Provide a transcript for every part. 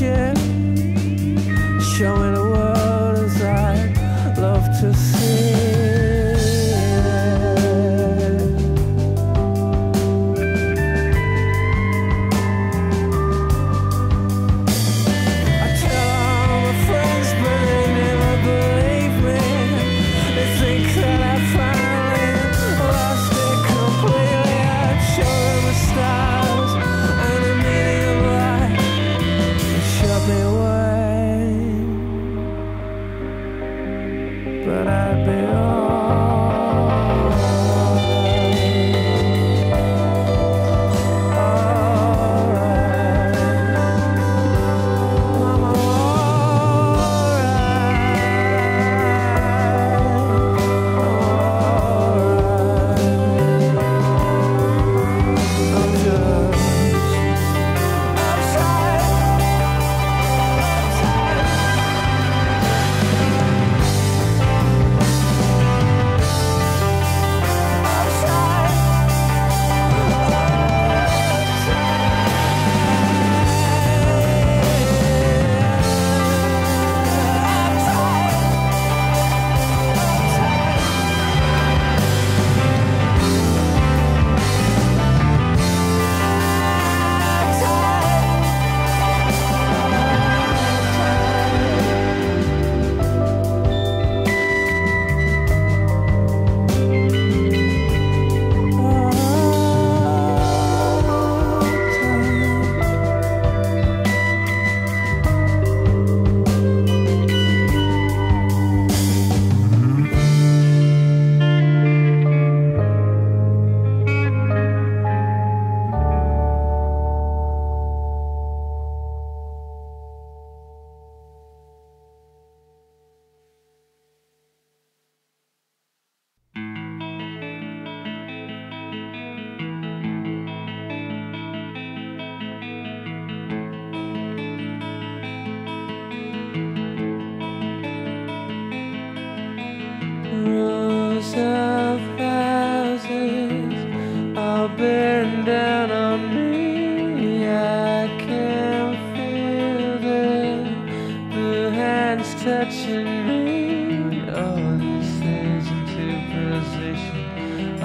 beautiful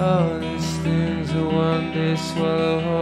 Oh, All these things will one day swallow whole.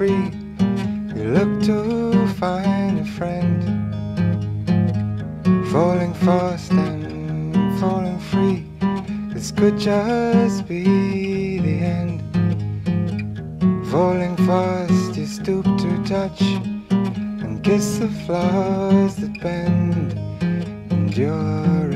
Free. You look to find a friend. Falling fast and falling free. This could just be the end. Falling fast, you stoop to touch and kiss the flowers that bend. And you're